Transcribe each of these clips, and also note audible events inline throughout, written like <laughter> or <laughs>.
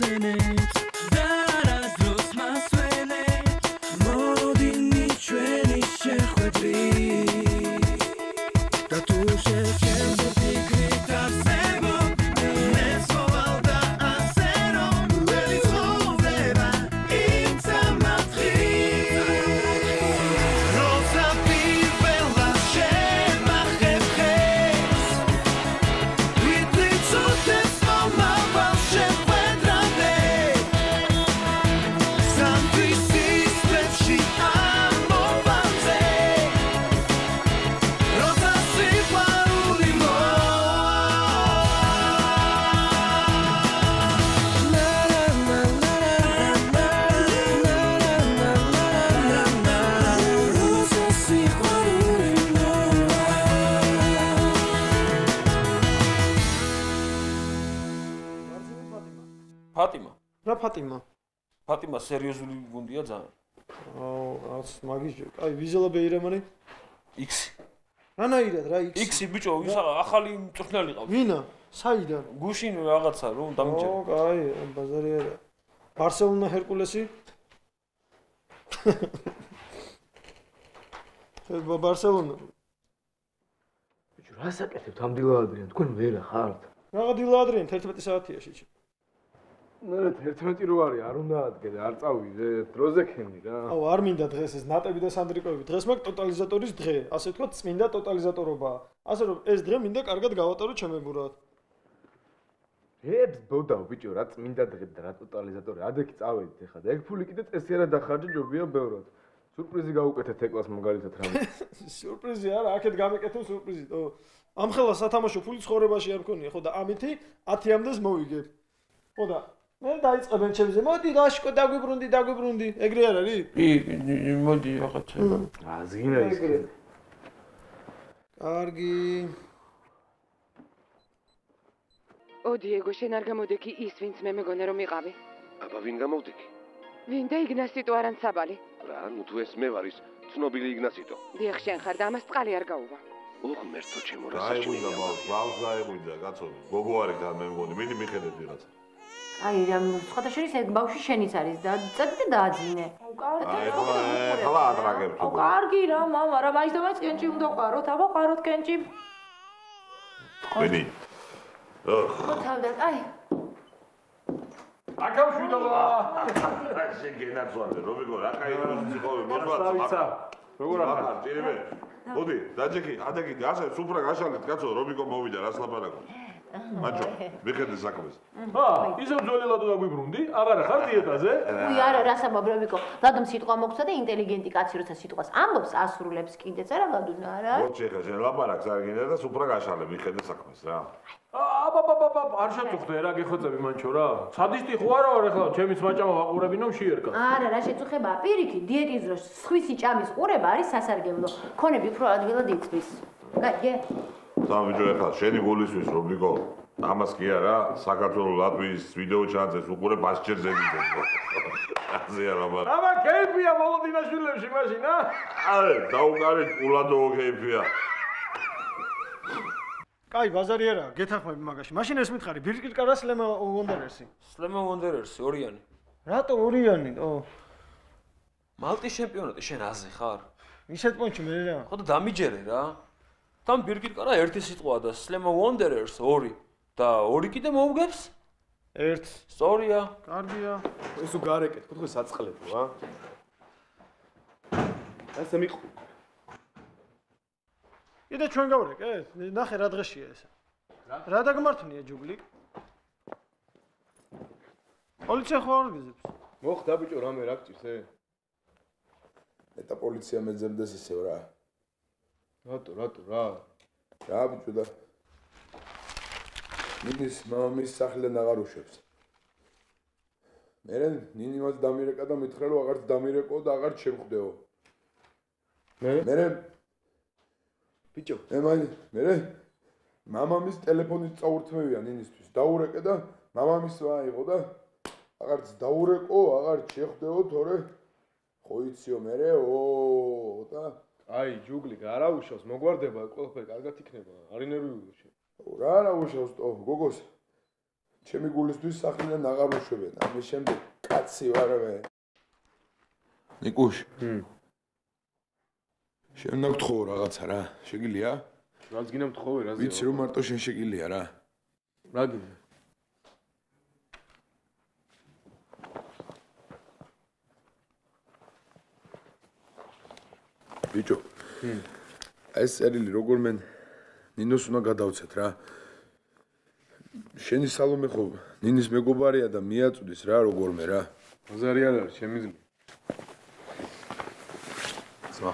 listening. ფატიმა რა ფატიმა? ფატიმა სერიოზული გუნდია ძალიან აუ, რაც მაგის ჯერ. აი, ვიზელა ბეირამანი. იქსი რანაირად რა იქ? იქსი ბიჭო ის ახალი მწვრთნელი ყავს ვინა? საიდან? გუშინ რაღაცა რომ დამიჯერე ო, კაი, ბაზარი არა. ბარსელონა ჰერკულესი? <laughs> ხება ბარსელონა. ბიჭო, რა საკეთებთ ამ დილაადრიან? თქვენ ვერა ხართ? რაღა დილაადრიან 11 საათია შეჭი. მე 11 რო არის, არ უნდა ადგილე, არ წავიდე, დროზე ხენი რა. აუ, არ მინდა დღეს ეს ნატები და სანდრიკოები. დღეს მაქვს ტოტალიზატორის დღე. ასე თქვა, წმინდა ტოტალიზატორობაა. ასე რომ ეს დღე მინდა კარგად გავატარო ჩემებურად. ებს ბოდაო ბიჭო, რა წმინდა დღე და რა ტოტალიზატორი, ადექი წავედით ეხლა და ეგ ფული კიდე წესი არა დახარჯე ჯობია ბევრად. სურპრიზი გავუკეთეთ ეკლას მაგალითად რამე. <laughs> სიურპრიზი არა, აქეთ გამეკეთო სიურპრიზი. ო, ამ ხელა სათამაშო ფული ცხოვრებაში არ მქონია, ხო და ამითი 10-მდეს მოვიგებ. ხო და მე დაიწყებენ ჩემზე, მოდი ლაშკო დაგვიბრუნდი, დაგვიბრუნდი. ეგრე არ არის? კი მოდი რაღაცა აზგინა ის. ეგრე. კარგი. ო დიეგო შენ არ გამოდექი ის ვინც მე მეგონა რომ იყავი აბა ვინ გამოვდექი? ვინ და იგნასიტო არანცაბალი რა, ნუ თუ ეს მე ვარ ის ცნობილი იგნაციტო. დიახ შენ ხარ და ამას წყალი არ გაუვა ოღ მერტო ჩემო რა გაიღვიდა ბავშვ, ბავშვ გაიღვიდა, კაცო. გოგო არის და მე მგონი, მიდი მიხედეთ ვიღაცა. აი სხვათა შორის ეგ ბავში შენიც არის და წადი და დააძინე. კარგი. ხლა ადრაგებს. კარგი რა мама, რა მაინც კენჭი უნდა ყაროთ, აბა ყაროთ კენჭი. ვიდი. ხოთავდა, აი. აკავშვიდობა. შეგენაცვალე, როგორ აკაი უძიყოვე მოსვლა. როგორ ახარ? ჭირიმე. მოდი, დაჯექი, ადაგიდი, ასე სუფრა გაშალეთ, კაცო, რომიკო მოვიდა, რას ლაპარაკობ? მაჩო, მიხედე საქმეს. ა, ისე ძველელად დაგვიბრუნდი? აღარა ხარ დიეტაზე? უი არა რასაბაბრებიკო ლადომ სიტყვა მოგცა და ინტელიგენტი კაცი როცა სიტყვას ამბობს ასრულებს კიდეც არა ლადუნა არა მოდი ხა, შენ ლაპარაკს არ გინდა და სუფრა გაშალე, მიხედე საქმეს რა. აბაბაბაბა, არ შეწუხდე რა გეხოცები მანჩო რა. სადისტი ხო არა ვარ ახლა, ჩემის მაჭამა ვაყურებინო შეერკა. არა რა შეწუხება პირიქით დიეტის დროს სხვისი ჭამის ყურება არის სასარგებლო ქონები უფრო ადვილად იწვის გაიგე სამბიჯო ახლა შენი გულისთვის რომიკო ამას კი არა საქართველოს ლატვიის ვიდეო ჩანძეს უყურე ბასჭერზე დიდო აზია რა აბა კეიფია მოლოდინაშვილებში მაშინ ა? არა დაუგარეთ ულადო კეიფია კაი, ბაზარი არა, გეთანხმები მაგაში. მაშინ ეს მითხარი, ბირკირკა რა სლემა ვონდერერსი? სლემო ვონდერერსი ორიანი რატო ორიანი? ო, მალტის ჩემპიონატი შენ აზე ხარ ისეთ პონჩი მე რა. ხო და დამიჯერე რა თან ბირგიტკარა ერთი სიტყვაა და სლემო ვონდერერს ორი და ორი კიდე მოუგებს ერთ. სწორია კარგია. ეს უ გარეკეთ, ხო საწყლებო ა? ასე მიყ კიდე ჩვენ გავრეკეთ? ნახე რა დღეშია ეს. რა დაგმართნია ჯუგლი? პოლიცია ხო არ გიზებს? მოხდა ბიჭო რამე რა გჭირს ე? მეტა პოლიცია მეძებდეს ისევ რა. რატო, რატო, რა? რა ბიჭო და მინის მამის სახლიდან აღარ უშვებს. მერე ნინი მას დამირეკა და მითხრა რომ აღარც დამირეკო და აღარ შემხვდეო. მე მერე ბიჭო, მე მაინც მერე მამამის ტელეფონის წაურთმევია ნინისთვის. დაურეკე და მამამის აიღო და აღარც დაურეკო, აღარ შეხვდეო, თორე ხო იციო მერე ო და აი ჯუგლი გარაუშავს, მოგვარდება, ყველაფერი კარგად იქნება. არ ინერვიულო შენ. რა რა უშავს ტო გოგოს ჩემი გულისთვის სახლიდან აღარ უშვებენ. ამის შემდეგ კაცი ვარ მე. ნიკუშ. ჰმ. შენ უნდა გთხოვო რაღაცა რა. შეგიძლია? რაც გინდა მთხოვე რა ვიცი რომ მარტო შენ შეგიძლია რა. რა გინდა? ბიჭო. ჰმ. ეს წერილი როგორ მე ნინოს უნდა გადავცეთ რა. შენი სალომე ხო ნინის მეგობარია და მიაწვდის რა როგორმე რა. ბაზარი არ არის ძმა. ძმა.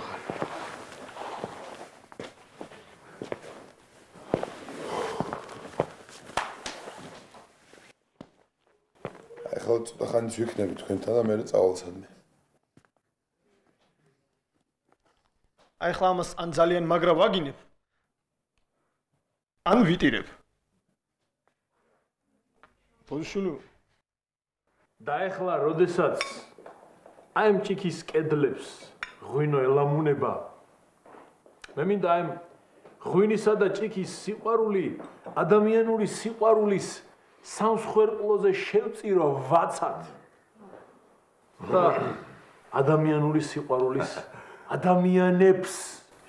აი ხო ცოტა ხანს ვიქნები თქვენთან და მე წავალსადმე. აი ხლა ამას ან ძალიან მაგრა ვაგინებ ან ვიტირებ. ბოშულუ და ეხლა როდესაც აი ამ ჭიქის კედლებს ღვინო ელამუნება მე მინდა აი ღვინისა და ჭიქის სიყვარული ადამიანური სიყვარულის სამსხვერპლოზე შევწირო ვაცად და ადამიანური სიყვარულის ადამიანებს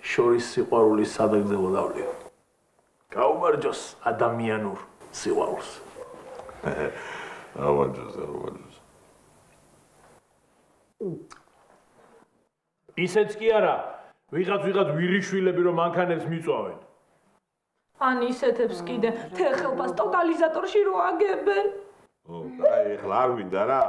შორის სიყვარულის სადაგძელო დავლიო. გაუმარჯოს ადამიანურ სიყვარულს. ავანჯოს, ავანჯოს. ისეც კი არა, ვიღაც ვიღაც ვირიშვილები რომ მანქანებს მიწვავენ. ან ისეთებს კიდე თეხელბას ტოტალიზატორში რო აგებენ. ო, აი, ეხლა არ ვინდა რა.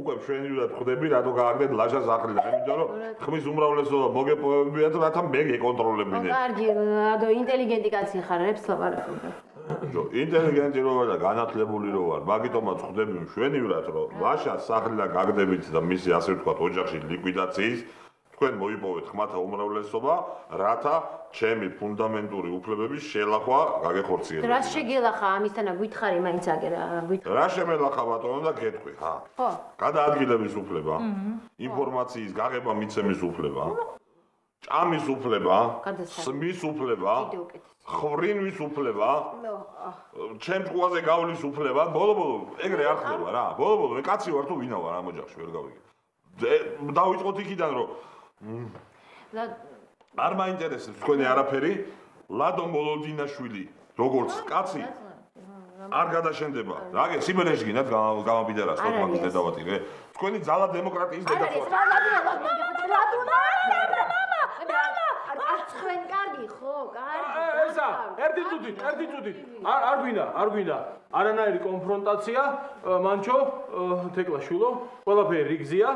უკვე მშვენივრად ხვდები, რატო გააგდეთ ლაშას ახრიდან. იმიტომ რომ ხმის უმრავლესობა მოგეპოვებიათ, რათა მე გეკონტროლებინე. კარგი, ადო ინტელიგენტი კაცი ხარ, რებს ლაპარაკობ. ჯო, ინტელიგენტი რო ვარ და განათლებული რო ვარ, მაგიტომაც ხვდები მშვენივრად, რომ ლაშას სახლიდან გაგდებით და მისი ასე ვთქვათ ოჯახში ლიკვიდაციის თქვენ მოიპოვეთ ხმათა უმრავლესობა, რათა ჩემი ფუნდამენტური უფლებების შელახვა გაგეხორციელოთ. რას შეგელახა ამისთანა გითხარი მაინც აგერ გითხარი. რა შემელახა ბატონო და გეტყვი, ხა? ხო. გადაადგილების უფლება, ინფორმაციის გაღება მიცემის უფლება, ჭამის უფლება, სმის უფლება, ხრინვის უფლება, ჩემ ყუაზე გავლის უფლება, ბოლო-ბოლო ეგრე არ ხდება რა. ბოლო-ბოლო მე კაცი ვარ თუ ვინა ვარ ამ ოჯახში ვერ გავიგე. დავიწყოთ იქიდან რომ არ მაინტერესებს თქვენი არაფერი, ლადო მოლოდინაშვილი, როგორც კაცი არ გადაშენდება. რა გე სიმერეში გინდათ გამაბიდერას არ თქო არის. დედავატირე. თქვენი ძალა დემოკრატიის არ არის დედაფლობა. რადუნა არ თქვენ კარგი ხო კარგი ესა, ერთი წუთი, ერთი წუთი. არ არ გვინდა, არ გვინდა. არანაირი კონფრონტაცია, მანჩო, თეკლა შულო, ყველაფერი რიგზია,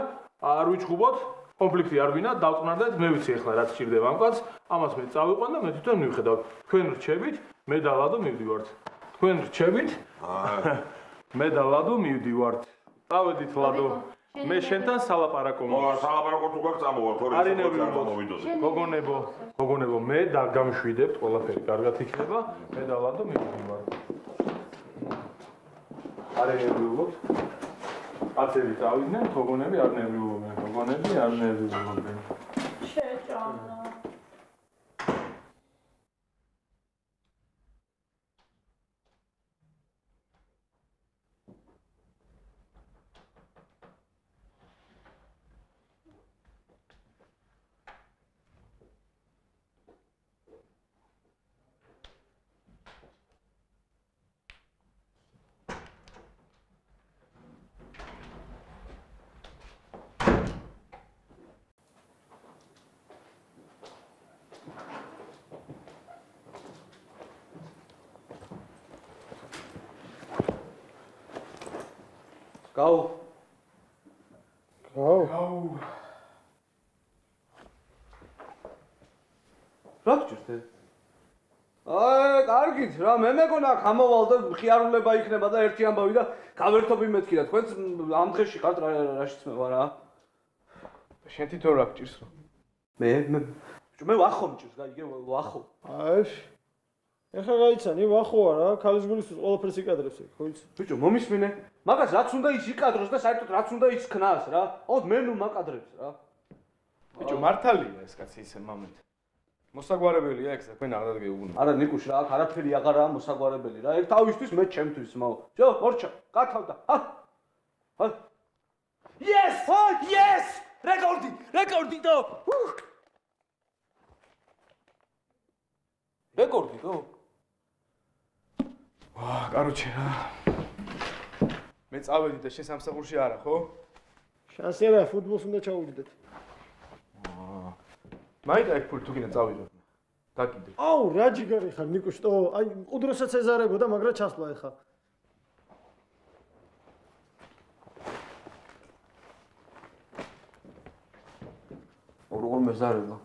არ ვიჩხუბოთ. კონფლიქტი არ გვინდა, დავწნარდეთ, მე ვიცი ახლა რა სჭირდება ამ კაცს, ამას მე წავიყვან და მე თვითონ მივხედავ. თქვენ რჩებით, მე და ლადო მივდივართ. თქვენ რჩებით? მე და ლადო მივდივართ. წავედით ლადო. მე შენთან სალაპარაკო მო სალაპარაკო თუ გაქვს წამოვარ თორე ისე მომიდოდი. გოგონებო, გოგონებო, მე და გამშვიდებთ, ყველაფერი კარგად იქნება, მე და ლადო მივდივარ. არ ინერვიულობ. აცები წავიდნენ, გოგონები არ ნერვიულობენ, გოგონები არ ნერვიულობენ. შეჭამა. გაუ გაუ გაუ რა გჭირთ აი კარგით რა მე მეგონა ხამოვალ და ხიარულება იქნება და ერთი ამბავი და გავერთობი მეთქი და თქვენც ამ დღეში ხართ რა რაშიც მე ვარა შენ თვითონ რა გჭირს? რომ მე მე მე ვახო მჭირს გაიგე ვახო. აი ეხლა გაიცანი ვახოა რა ქალის გულისთვის ყველაფერს იკადრებს ხო იცი? ბიჭო მომისმინე. მაგას რაც უნდა ის იკადროს და საერთოდ რაც უნდა ის ქნას რა. აუ მე ნუ მაკადრებს რა. ბიჭო მართალია ეს კაცი ისე მომენტ მოსაგვარებელია ეგ საქმე ნახდად გეუბნა. არა ნიკუშ რა აქ არაფერი აღარაა მოსაგვარებელი რა. ერთ თავისთვის მე ჩემთვის მაო. ჯო მორჩა გათავდა. ჰა! ჰა! Yes! Yes! რეკორდი, რეკორდი დო. რეკორდი დო ვაა, კაროჩე რა. მე წავედი და შენ სამსახურში არა, ხო? შანსი არა ფუტბოლს უნდა ჩაუვიდეთ. აა. მაინდა ეგ ფული თუ გინდა წავიდო. დაკიდე. აუ რა ჯიგარი ხარ ნიკუშტო აი ყუდროსაც ეზარებოდა მაგრამ ჩასვლა ეხა როგორ მეზარება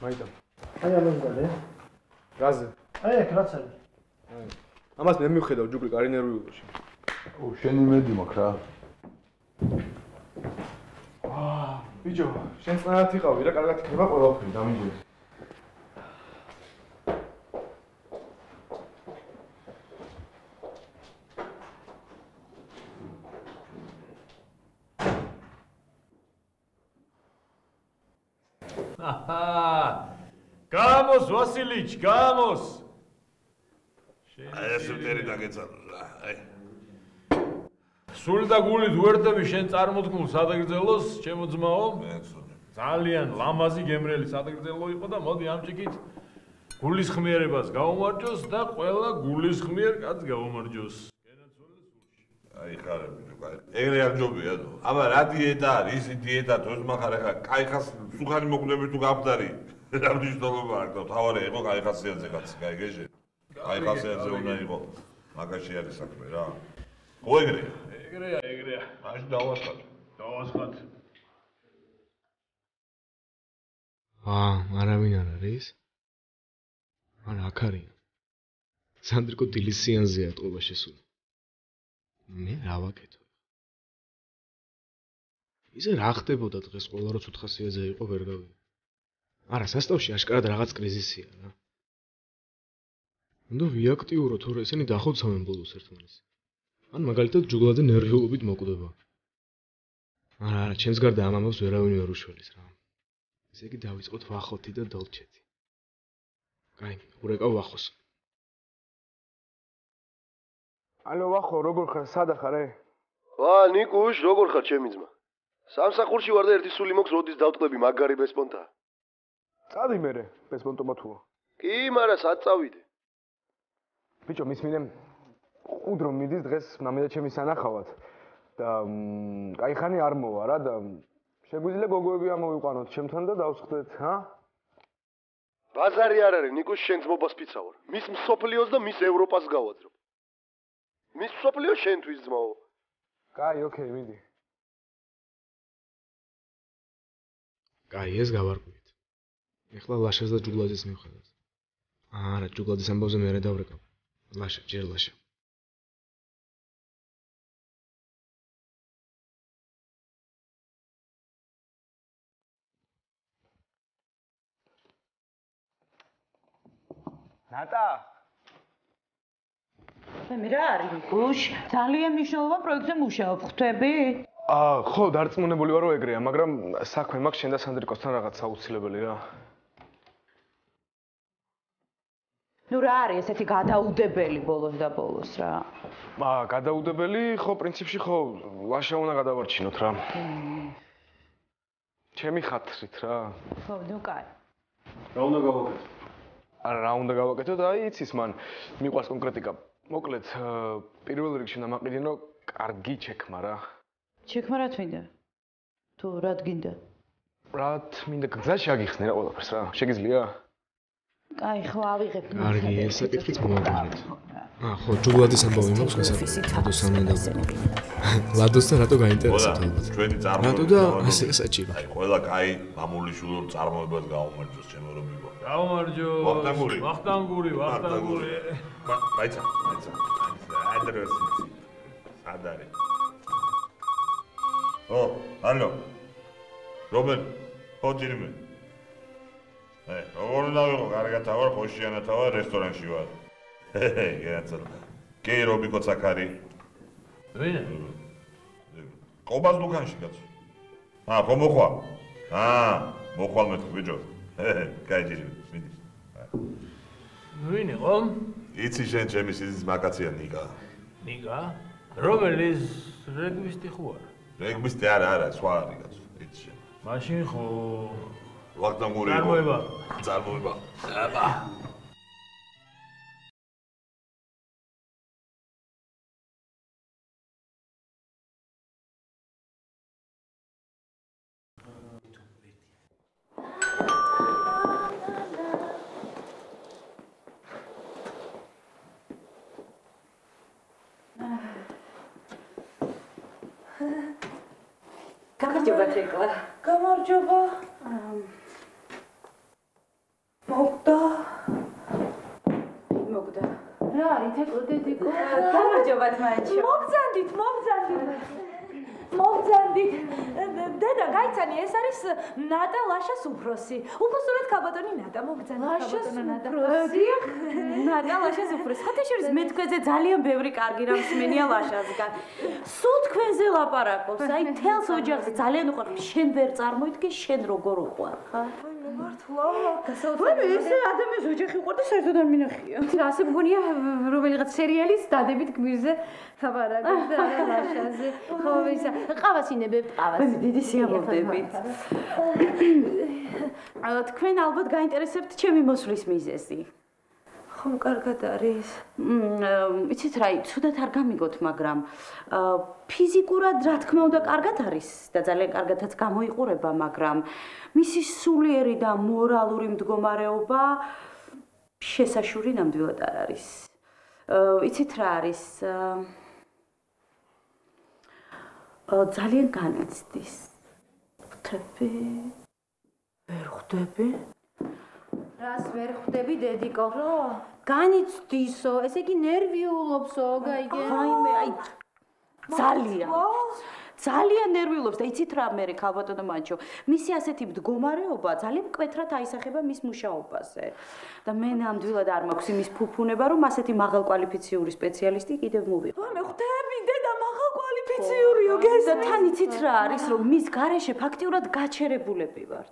მაინდა. აი ამას გადე გაზე. აი აქ რაც არის აი. ამას მე მივხედავ ჯუკლი კარი ნერვიულში. ო შენ იმედი მაქვს რა. აა, ბიჭო, შენ წნარად იყავი რა, კარგად იქნება ყველაფერი, დამინჯერე. გამოს ვასილიჩ, გამოს. აი რა. აი. სული და გულით ვერდები შენ წარმოთქმულ სადაგრძელოს, ჩემო ძმაო. ძალიან ლამაზი გემრიელი სადაგრძელო იყო და მოდი ამ ჭიქით გულის ხმიერებას გაუმარჯოს და ყველა გულის ხმიერ კაცს გაუმარჯოს. აი ხარები თუ კაი. ეგრე არ ჯობია თუ. აბა რა დიეტა არის? ისი დიეტა თუ მაგარ ახლა კაი ხას სუხარი მოკვდები თუ გაბდარი. რა მნიშვნელობა აქვს? თავარი იყო კაი ხასიათზე კაცი, კაი გეჟე. კაი ხასიათზე უნდა იყო. მაგაში არის საქმე რა. ხო ეგრეა. ეგრეა, ეგრეა. მაშინ დავასხათ. დავასხათ. აა, არავინ არ არის? არა, აქ არის. სანდრიკო დილისიანზეა ტყობა შესული. მე რა ვაკეთო? ისე რა ხდებოდა დღეს ყველა რო ცუთხასიაძე იყო ვერ გავი. არა, სასტავში აშკარად რაღაც კრიზისია რა. უნდა ვიაქტიურო თორე ესენი დახოცავენ ბოლოს ერთმანეთს. ან მაგალითად ჯუგლაძე ნერვიულობით მოკვდება. არა, არა, ჩემს გარდა ამ ამბავს ვერავინ ვერ უშველის რა. ესე იგი დავიწყოთ ვახოთი და დოლჩეთი. კაი, ურეკავ ვახოს. ალო ვახო, როგორ ხარ? სადა ხარ ე? ვა, ნიკუშ, როგორ ხარ ჩემი ძმა? სამსახურში ვარ და ერთი სული მოქვს, როდის დავტყვები მაგარი ბესპონტა. წადი მერე, ბესპონტომა თუა. კი, მაგრამ სად წავიდე? ბიჭო, მის მინემ უდრო მიდის დღეს მამიდა ჩემი სანახავად და კაი ხანი არ მოვა რა და შეგვიძლია გოგოები ამოვიყვანოთ ჩემთან და დავსხდეთ, ჰა? ბაზარი არ არის, ნიკუშ შენ ძმობას ფიცავარ. მის მსოფლიოს და მის ევროპას გავაძრობ. მის მსოფლიო შენთვის ძმაო. კაი, ოკეი, მიდი. კაი, ეს გავარკვიეთ. ეხლა ლაშას და ჯუგლაძეს მივხედავთ. არა, ჯუგლაძეს ამბავზე მე რა დავრეკავ. ლაშა, ჯერ ლაშა. ნატა! მე რა არის? გუშ ძალიან მნიშვნელოვან პროექტზე მუშაობ ხვდები? აა ხო დარწმუნებული ვარო ეგრეა მაგრამ საქმე მაქვს შენ და სანდრიკოსთან რაღაც აუცილებელი რა ნუ რა არის ესეთი გადაუდებელი ბოლოს და ბოლოს რა? აა გადაუდებელი ხო პრინციპში ხო ლაშა უნდა გადავარჩინოთ რა. ჩემი ხათრით რა. ხო ნუ კაი. რა უნდა გავაკეთო? არა რა უნდა გავაკეთო და აი იცის მან მიყვარს კონკრეტიკა. მოკლედ პირველ რიგში უნდა მაყიდინო კარგი ჩექმა რა. ჩექმა რა თქინდა თუ რა თქინდა რა თქინდა გზაში აგიხსნე რა ყველაფერს რა შეგიძლია კაი ხო ავიღებ კარგი ეს საკითხიც მომაკვირეთ აა ხო ჯუგლადის ამბავი მაქვს გასაგები ლადოს <laughs> ამენდა ლადოსთან რატო გაინტერესებთ ალბათ ჩვენი წარმოება რატო და ასე საჭირო აი ყველა კაი მამული შულო წარმოებას გაუმარჯოს ჩემო რომ მიგო. გაუმარჯო ვახტანგური. ვახტანგური ვახტანგური. მაიცა მაიცა ადრესი ადარი ო ალო. რომელ ხოჯირმე ე როგორ უნდა ვიყო კარგად თავარ ხოშიანა თავარ რესტორანში ვარ გეცალ კი რობი კოცაკარი ვინ ყობას დუქანში კაცო აა ხომ მოხვა აა მოხვალ მეთქი ბიჭო. კაიჯი, მიდი. ვინ იყო? იცი შენ ჩემი სიზის მაკაცია ნიკა. ნიკა? რომელიც რეგბისტი ხო არა? რეგბისტი არა, არა, სხვა არის კაცო. იცი შენ. მაშინ ხო ვაგდამური. წარმოება. წარმოება. აბა. გამარჯობა თმაჩო. მოგზანდით, მოგზანდით. მოგზანდით. დედა, გაიცანი, ეს არის ნატა ლაშას უფროსი. უფროსურად ქაბატონი ნატა, მოგზანდით ქაბატონო ნატა. დიახ, ნატა ლაშას უფროსი. ხათაშორის მე თქვენზე ძალიან ბევრი კარგი რამ სმენია ლაშასგან. სულ თქვენზე ლაპარაკობს. აი, თელს ოჯახზე ძალიან უყვარს. შენ ვერ წარმოიდგე, შენ როგორ უყვარ, ხა? მართლა? ვაი, ესე ადამიანს ოჯახი უყვარ და საერთოდ არ მინახია. რა ასე მგონია რომელიღაც სერიალის დადებით გმირზე ლაპარაკობს და ლაშაზე. ხო, ისა, ყავასინებებ ყავას. მე დიდი სიამოვნებით. თქვენ ალბათ გაინტერესებთ ჩემი მოსვლის მიზეზი. ხომ კარგად არის? მმ, იცით რა, ცუდად არ გამიგოთ, მაგრამ ფიზიკურად რა თქმა უნდა კარგად არის და ძალიან კარგადაც გამოიყურება, მაგრამ მისი სულიერი და მორალური მდგომარეობა შესაშური ნამდვილად არ არის. იცით რა არის? ძალიან განიცდის. ხვდები? ვერ ხვდები? რას ვერ ხვდები დედიკო? განიცდისო, ესე იგი ნერვიულობსო, გაიგე? აიმე, აი ძალიან. ძალიან ნერვიულობს და იცით რა მე ქალბატონო მანჩო მისი ასეთი მდგომარეობა ძალიან მკვეთრად აისახება მის მუშაობაზე. და მე ნამდვილად არ მაქვს იმის ფუფუნება რომ ასეთი მაღალკვალიფიციური სპეციალისტი კიდევ მოვიყო მე ხვდები დედა მაღალკვალიფიციურიო გესმის და თან იცით რა არის რომ მის გარეშე ფაქტიურად გაჩერებულები ვარ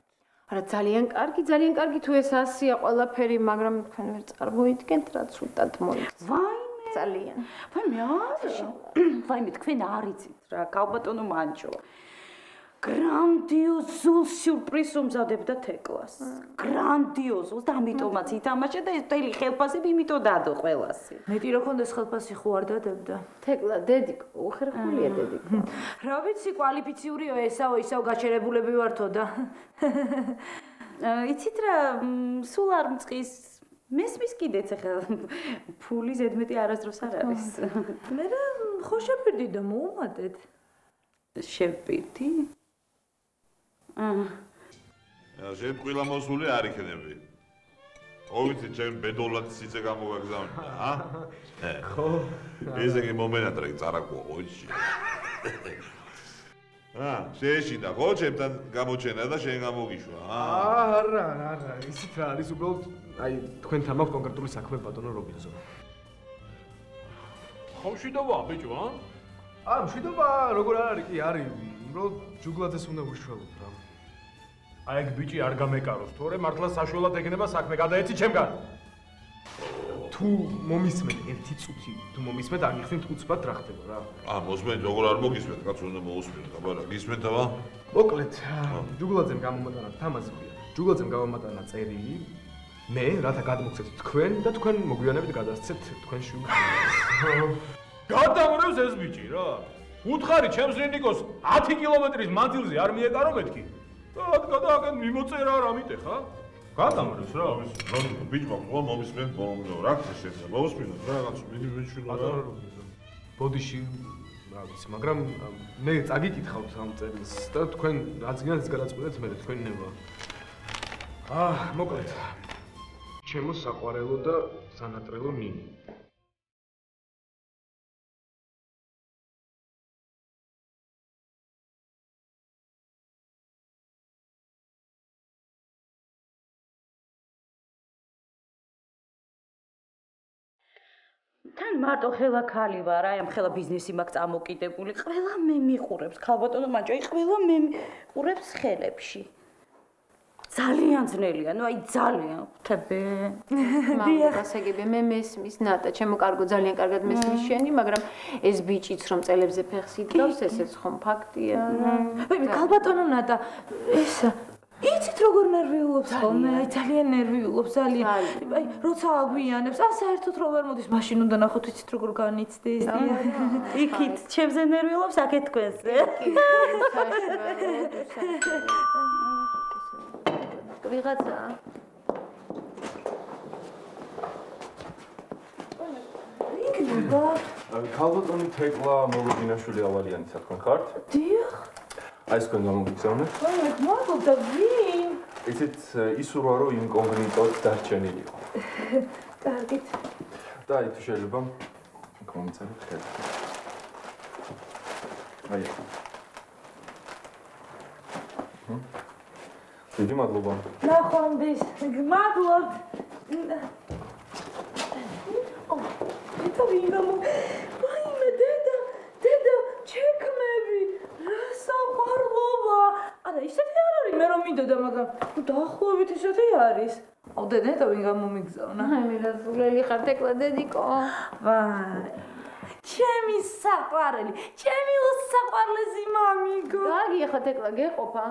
არა ძალიან კარგი ძალიან კარგი თუ ეს ასია ყველაფერი მაგრამ თქვენ ვერ წარმოიდგენთ რა ცუდად მოიქცა ვაიმე ძალიან. ვაი მე არ ვაი მე თქვენ არ იცით რა, კალბატონო მანჩო. გრანდიოზულ სიურპრიზს უმზადებდა თეკლას. გრანდიოზულ და ამიტომაც ითამაშა და ეს თელი ხელფასები იმიტომ დადო ყველასი. მეტი რო კონდეს ხელფასი ხო არ დადებდა. თეკლა დედიკო, უხერხულია დედიკო. რა ვიცი კვალიფიციურიო ესაო, ისაო გაჩერებულები ვართო და. <laughs> იცით რა, სულ არ მწყის მესმის კიდეც ახლა ფული ზედმეტი არასდროს არ არის. მე რა ხო შეპირდი და მოუმატეთ. შეპირდი? აა. შენ ყვილა მოსული არ იქნები. ოვიცი ჩემ ბედოლად სიცე გამოგაგზავნე, ა? <laughs> ხო. ესე იგი მომენატრე წარაკო ოჩი. <laughs> ა, შეეშიდა ხო ჩემთან გამოჩენა და შენ გამოგიშვა, აა? არა, არა, ისიც რა არის უბრალოდ აი თქვენთან მაქვს კონკრეტული საქმე ბატონო რობინზო. ხო მშვიდობა ბიჭო, ა? აა მშვიდობა როგორ არის კი არის, უბრალოდ ჯუგლაძეს უნდა ვიშველოთ რა. აი ეგ ბიჭი არ გამეკაროს, თორე მართლა საშუალად ეგნება საქმე, გადაეცი ჩემგან. თუ მომისმენ ერთი წუთი, თუ მომისმენ აგიხსნით უცბად რა ხდება რა. აა მოსმენ როგორ არ მოგისმენთ, კაცო უნდა მოусმენთ, ხაბარა, გისმენთ აბა? მოკლედ, ჯუგლაძემ გამომატანა თამაზი ქვია. ჯუგლაძემ გამომატანა წერილი, მე რათა გადმოგცეთ თქვენ და თქვენ მოგვიანებით გადასცეთ თქვენ შუქს. გადამრევს ეს ბიჭი რა. უთხარი ჩემს რინიკოს 10 კილომეტრის მანძილზე არ მიეკარო მეთქი. და გადააგენ მიმოწერა რა მიტე ხა? გადამრევს რა. ბიჭმა ხო მომისმენ ბოლომდე რა შეიძლება. მოусმინოთ რა რაღაც მიდი მეჩვილო რა. ბოდიში რა ვიცი, მაგრამ მე წაგიკითხავთ ამ წერილს და თქვენ რაც გინდათ გადაწყვეტეთ მე თქვენ ნება. აა, მოკლედ. ჩემო საყვარელო და სანატრელო ნინი. თან მარტო ხელა ხალი ვარ, აი ამ ხელა ბიზნესი მაქვს წამოკიდებული. ყველა მე მიყურებს, ქალბატონო მანჯო, აი ყველა მე მიყურებს ხელებში. ძალიან ძნელია, ნუ აი ძალიან დიახ, ასე იგი მე მესმის, ნატა, ჩემო კარგო, ძალიან კარგად მესმის შენი, მაგრამ ეს ბიჭიც რომ წელებზე ფეხს იდავს, ესეც ხომ ფაქტია. აი, გალბატონო ნატა, ეს იცით როგორ ნერვიულობს ხოლმე? აი ძალიან ნერვიულობს, ძალიან. აი, როცა აგვიანებს, ან საერთოდ რო ვერ მოდის, მაშინ უნდა ნახოთ იცით როგორ განიცდის. იქით ჩემზე ნერვიულობს, აქეთ თქვენზე. ვიღაცა იქნება. ქალბატონი თეკლა მოლოდინაშვილი ავალიანი საქმე ხართ? დიახ. აი ეს თქვენ გამოგიგზავნეთ? აი, მოგდა ვინ? იცით ისურვა რომ ინკოგნიტოდ დარჩენილიყო. კარგით. <laughs> და აი თუ შეიძლება კომიცარი ხელი. აი. დიდი მადლობა. ნახვამდის, გმადლობთ. ო, ეტა ვინ გამო? ვაიმე დედა, დედა, ჩექმები, რა საყვარლობა. არა, ისეთი არ არის, მე რომ მინდოდა, მაგრამ დაახლოებით ისეთი არის. აუ დედა, ეტა ვინ გამომიგზავნა? აი მე რაზულელი ხარ თეკლა დედიკო. ვაი. ჩემი საყვარელი, ჩემი უსაყვარლესი მამიგო. გაგი ხა თეკლა გეყოფა?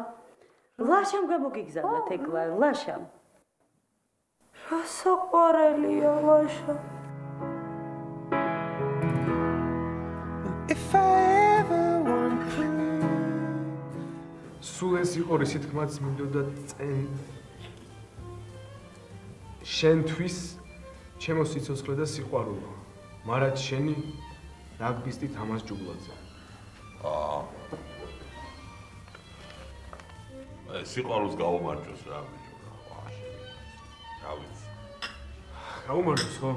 ლაშამ გამოგიგზავნა თეკლა, ლაშამ. რა საყვარელია ლაშა. სულ ეს იყო რისი თქმაც მინდოდა წენ შენთვის ჩემო სიცოცხლე და სიყვარულო. მარად შენი რაგბისტი თამას ჯუბლაძე. აა ეს სიყვარულს გაუმარჯოს რა ბიჭო რა ვიცი. გაუმარჯოს ხო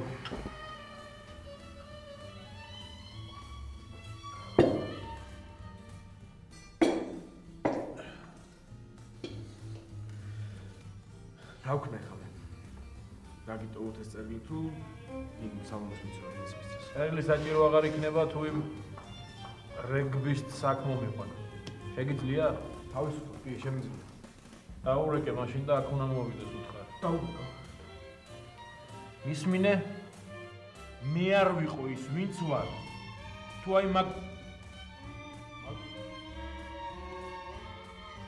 რა ვქნა ხალე? რა გიტოვოთ ეს წერილი თუ იმ სამოს მიცოდნენ ეს მისთვის? წერილი საჭირო აღარ იქნება თუ იმ რეგბის საქმო მიყვანა. შეგიძლია? თავისუფლად, კი, შემიძლია. დაურეკე მაშინ და აქ უნდა მოვიდეს უთხარ. დაურეკე. მისმინე? მე არ ვიყო ის, ვინც ვარ. თუ აი მაგ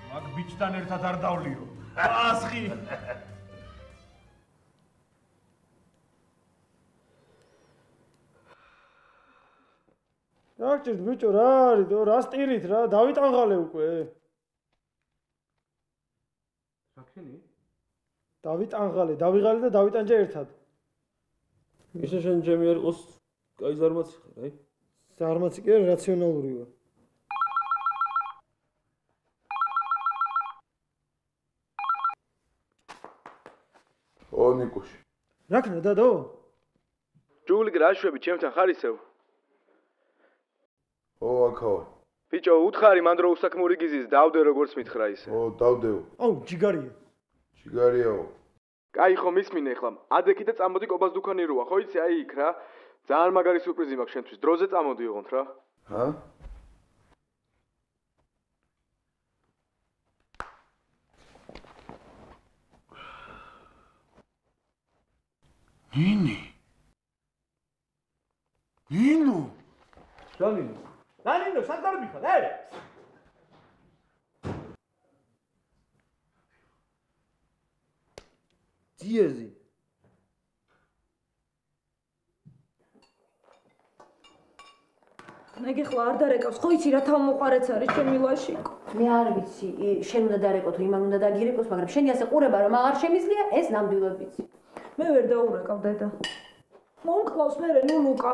მაგ ბიჭთან ერთად არ დავლიო. პასხი. რა გჭირთ ბიჭო რა არის? დო რა სტილით რა? დავიტანღალე უკვე საქმენი დავიტანღალე დავიღალე და დავიტანჯე ერთად. ისე შენ ჩემი არ იყოს კაი ზარმაცი ხარ აი. ზარმაცი კი რაციონალური ნიკუში რა ქნა დადო? ჯული გრაშვები ჩემთან ხარ ისევ ო აქავა ბიჭო უთხარი მან დრო უსაქმური გიზის დავდე როგორც მითხრა ისე. ო დავდეო. აუ ჯიგარია. ჯიგარიაო. კაი ხო მისმინე ახლა ადექი და წამოდი კობას დუქანი როა ხო იცი აი იქ რა. ძალიან მაგარი სურპრიზი მაქვს შენთვის. დროზე წამოდი ოღონდ რა. ჰა ნინი ნინო დანინო დანინო სად დარბიხარ ე ძიეზი. მე გეხლა არ დარეკავს, ხო იცი რა თავმოყარეც არის ჩემი ლაშიკო. მე არ ვიცი, შენ უნდა დარეკო თუ იმან უნდა დაგირეკოს, მაგრამ შენი ასე ყურება რომ აღარ შემიძლია, ეს ნამდვილად ვიცი. მე ვერ დაურეკავ დედა. მომკლავს მე ნუნუკა.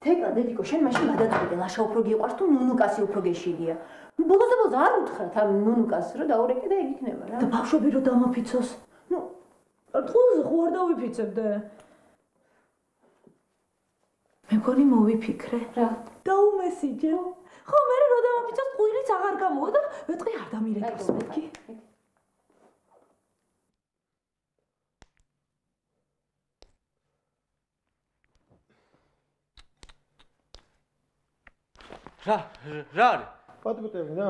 თეკლა დედიკო, შენ მაშინ გადაწყვეტე, ლაშა უფრო გიყვარს თუ ნუნუკასი უფრო გეშინია. ნუ ბოლოს და ბოლოს არ უთხრათ ამ ნუნუკას რომ დაურეკე და ეგ იქნება რა. და ბავშვები რო დამაფიცოს. ნუ ერთხელ ხო არ დავიფიცებდე. მე მგონი მოვიფიქრე. რა? დაუმესიჯე. ხო, მე რო დამაფიცოს ყვირიც აღარ გამოვა და ვეთყი არ დამირეკავს მეთქი. რა რა არის? პატიპუტები რა?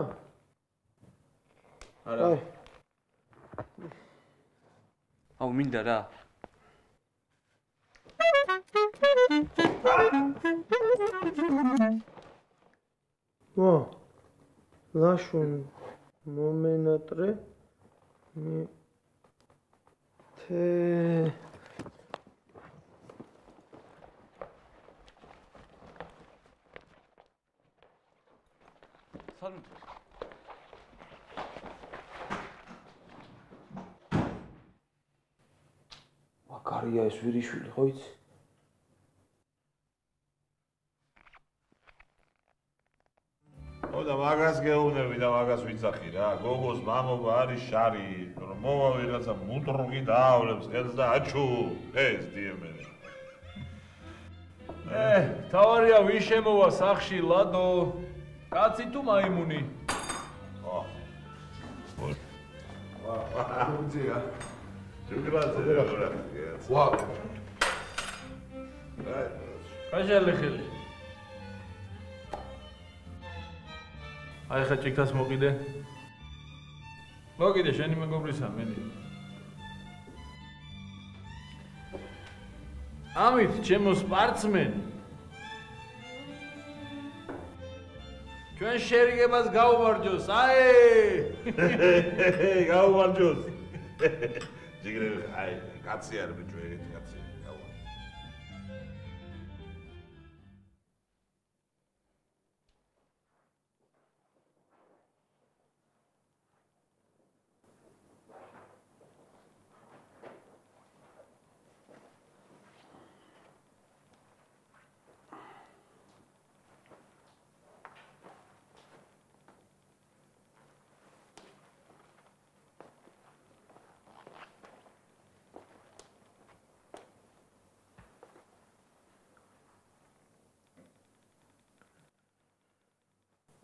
არა. აუ მინდა რა ვა ლაშონ მომენატრე მე თე სალმ მაგარია ეს ვირიშვილი ხო იცი? ო და მაგას გეუბნები და მაგას ვიცახი რა. გოგოს მამობა არის შარი რომ მოვა ვიღაცა მუტრუგი დაავლებს ხელს და აჩუ. ეს დიემენი ე თავარია ვინ შემოვა სახში ლადო კაცი თუ მაიმუნი? ვა ვა უძია ჯუგრაზე რა ვა. კაჟალი ხელი აი ხა ჭიქას მოყიდე. მოგიდე შენი მეგობრისა მენი. ამით ჩემო სპარტსმენი ჩვენ შერიგებას გაუმარჯოს აი გაუმარჯოს <laughs> ჯიგრები აი კაცი არ ბიჭო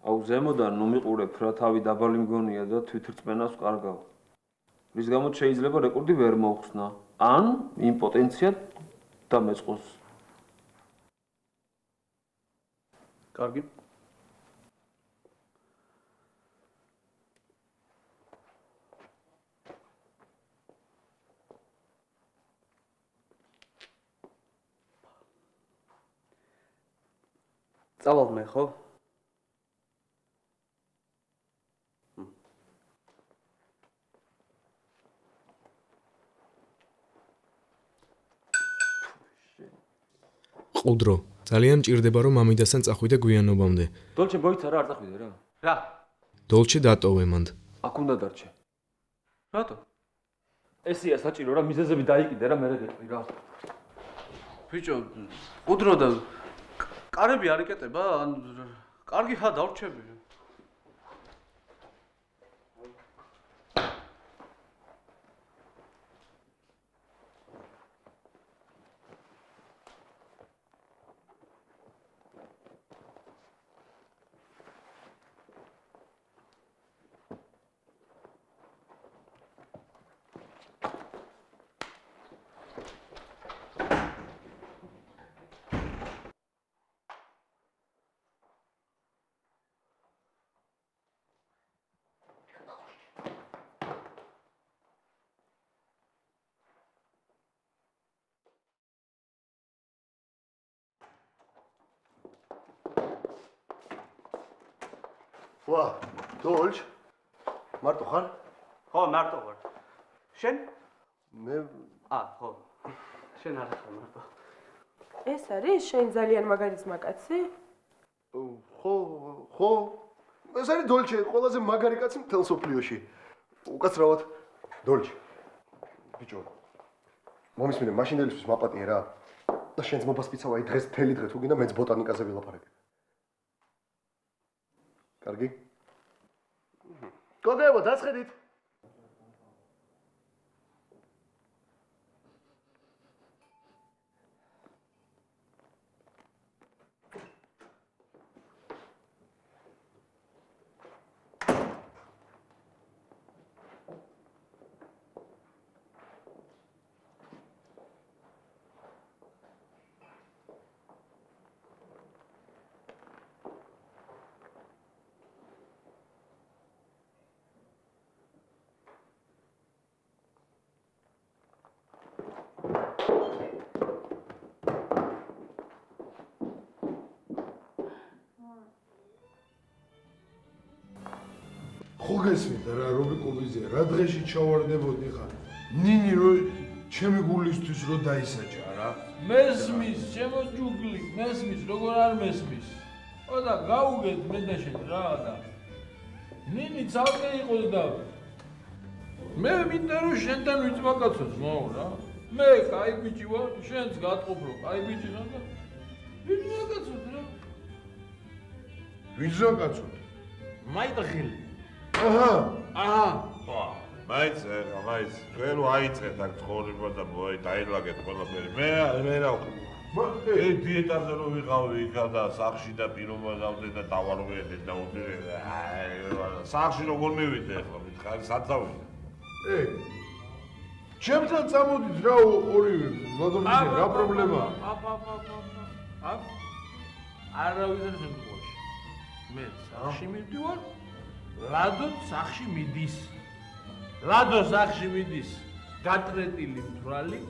აუ ზემოდან ნუ მიყურებ რა თავი დაბალი მგონია და თვითრწმენას ვკარგავ რის გამოც შეიძლება რეკორდი ვერ მოხსნა ან იმპოტენცია დამეწყოს. კარგი. წავალ მე ხო ყუდრო ძალიან მჭირდება რომ მამიდასთან წახვიდე გვიანობამდე. დოლჩე მოიცა რა არ წახვიდე რა? რა? დოლჩე დატოვე მანდ. აქ უნდა დარჩე. რატო? ესია საჭირო რა მიზეზები დაიკიდე რა მე რეგეთვი რა? ბიჭო ყუდრო და კარები არ იკეტება ან კარგი ხა დავრჩები ვა, დოლჯ. მარტო ხარ? ხო, მარტო ვარ. შენ? მე ა, ხო. შენ არ ხარ მარტო. ეს არის შენ ძალიან მაგარი ძმაკაცი? ხო, ხო. ეს არის დოლჩე, ყველაზე მაგარი კაცი მთელ სოფლიოში. უკაცრავად დოლჩე. ბიჭო. მომისმინე, მაშინდელისთვის მაპატიე რა. და შენც მოფასპიცავ აი დღეს მთელი დღე თუ გინდა მეც ბოტანიკაზე ვილაპარაკებ. კარგი? გოგებო, დაცხედით. ხო გესმით რა რომი კუბიზია რა დღეში ჩავარდებოდი ხარ ნინი რო ჩემი გულისთვის რო დაისაჯა რა? მესმის ჩემო ჯუგლი მესმის როგორ არ მესმის? ოდა გაუგეთ მე და შენ რა და ნინი ძალკე იყოს და მე მინდა რომ შენთან ვიწმაკაცოს მაო რა. მე კაი ბიჭი ვარ შენც გატყობ რომ კაი ბიჭი ხარ და ვიწმაკაცოთ რა. ვიზოგაცოთ მაიტ ღილი აჰა. აჰა. მაიც მაიც თქვენ ვაიწყეთ აქ ცხოვრება და მოი დაილაგეთ ყველაფერი. მე მე რა ვქნა? ე. დიეტაზე რომ ვიყავი იქა და სახში და პირობა დავდე და დავარღვიე და უდე სახში როგორ მივიდე ხო მითხარ საცავი ე. ჩემთან წამოდით რა ორივე? ლადობიზე რა პრობლემაა აპა აპა აპა აპ არავითარ შემთხვევაში მე სახში მივდივარ ლადო სახში მიდის. ლადო სახში მიდის გატრეტილი მთვრალი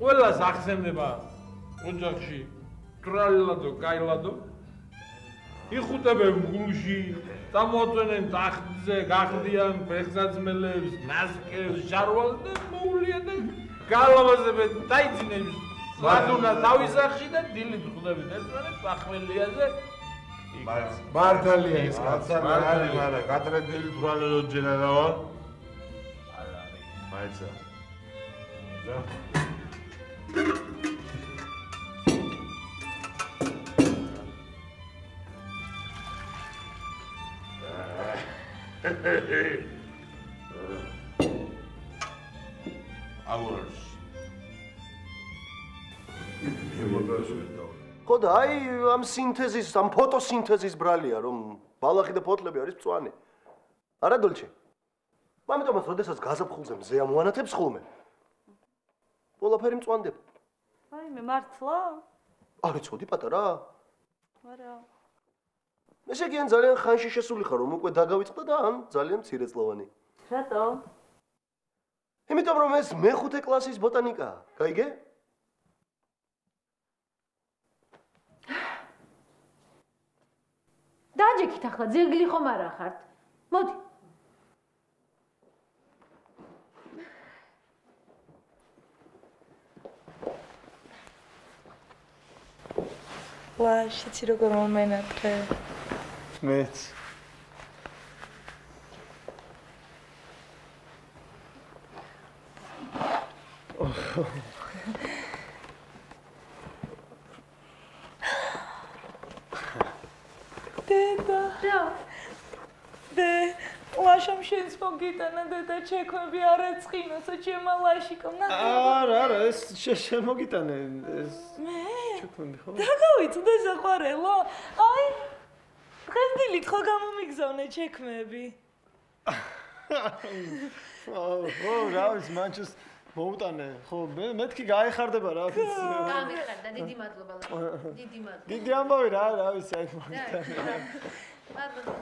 ყველას ახსენდება ოჯახში მთვრალი ლადო კაი ლადო. იხუტებენ გულში წამოწვენენ ტახტზე გახდიან ფეხსაცმელებს ნასკებს ჟარვალს და მოულიან და გალავაზებენ დაიძინენ ლადუნა თავის სახში და დილით ხვდებით ერთმანეთს პახველიაზე მართალია ეს კაცი. მართალი მარა გატრედილი თვალელო ჯენერალა არა მაიცა და აურს იმოდას ხო და აი ამ სინთეზის, ამ ფოტოსინთეზის ბრალია, რომ ბალახი და ფოთლები არის მწვანე. არა დოლჩე. ამიტომაც, როდესაც გაზაფხულზე მზე ამოანათებს ხოლმე. ყველაფერი მწვანდება. აი მე მართლა? არ ვიცოდი პატარა? არა. ესე იგი ან ძალიან ხანში შესული ხარ, რომ უკვე დაგავიწყდა და ან ძალიან მცირეწლოვანი. რატო? იმიტომ რომ ეს მეხუთე კლასის ბოტანიკაა. გაიგე? დაჯექით ახლა ძეგლი ხომ არა ხართ? მოდი. ლაშიცი როგორ მომენატრე. მეც. დედა. რა? დე ლაშამ შენს მოგიტანა დედა ჩექვები არ ეცხინოსო ჩემა ლაშიკო ნა არა არა ეს შემოგიტანე ეს მე ჩექვები ხო დაგავიწდე საყვარელო აი დღეს დილით ხო გამომიგზავნე ჩექმები ო <laughs> რა ის მანჩეს მოუტანე ხო მე მეთქი გაიხარდება რა ვიცი გამიხარდა დიდი მადლობა დიდი მადლობა. დიდი ამბავი რა რა ვიცი აი მოიტანე <laughs> მადლობა.